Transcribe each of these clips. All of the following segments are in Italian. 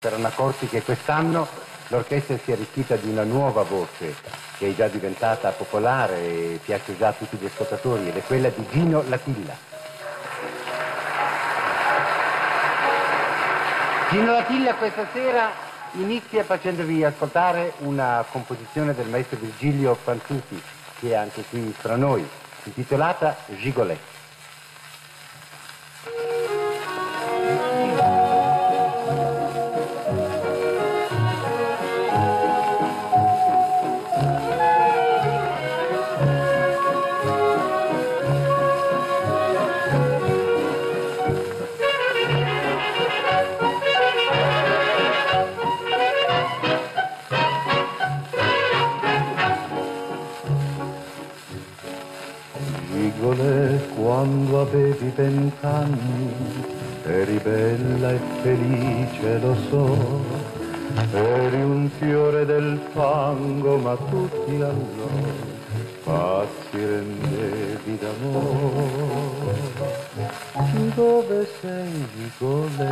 Erano accorti che quest'anno l'orchestra si è arricchita di una nuova voce che è già diventata popolare e piace già a tutti gli ascoltatori ed è quella di Gino Latilla. Gino Latilla questa sera inizia facendovi ascoltare una composizione del maestro Virgilio Fantuti che è anche qui fra noi, intitolata Gigolet. Avevi vent'anni, eri bella e felice, lo so. Eri un fiore del fango, ma tutti allora pazzi rendevi d'amore. Dove sei, Gigole?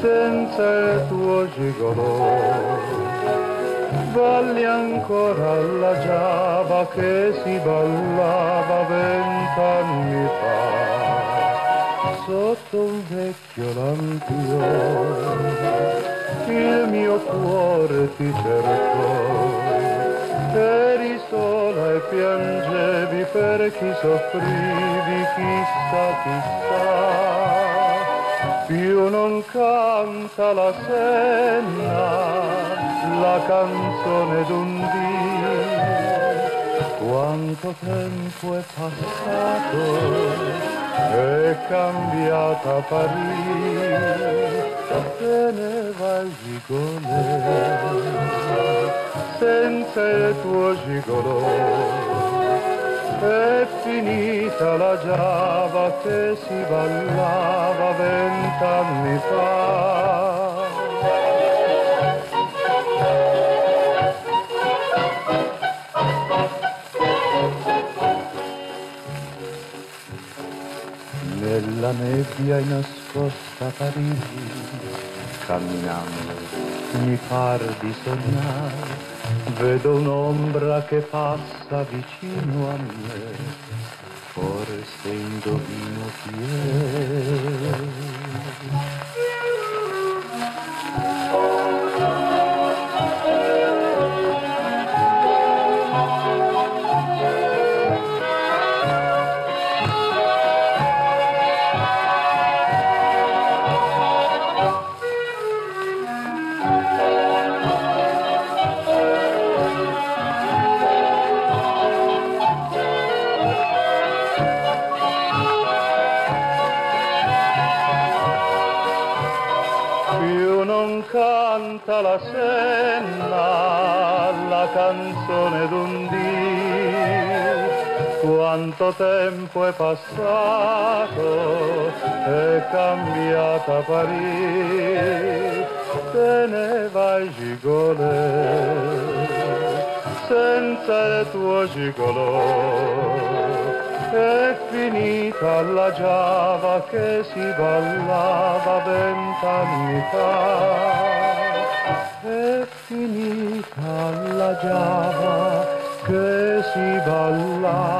Senza il tuo gigolò balli ancora alla giava che si ballava vent'anni fa. Sotto un vecchio lampione il mio cuore ti cercò. Eri sola e piangevi per chi soffrivi chissà chissà più non canta la senna la canzone d'un Dio. Quanto tempo è passato, è cambiata Parigi, te ne vai gigolè, senza il tuo gigolò. È finita la giava che si ballava vent'anni fa. Nella nebbia è nascosta Parigi, camminando mi par di sognare, vedo un'ombra che passa vicino a me, forse indovino chi è. Più non canta la senna la canzone d'un Dio. Quanto tempo è passato, è cambiata Parigi, te ne vai gigolè, senza il tuo gigolò. Finita la giava che si ballava vent'anni fa. È finita la giava che si ballava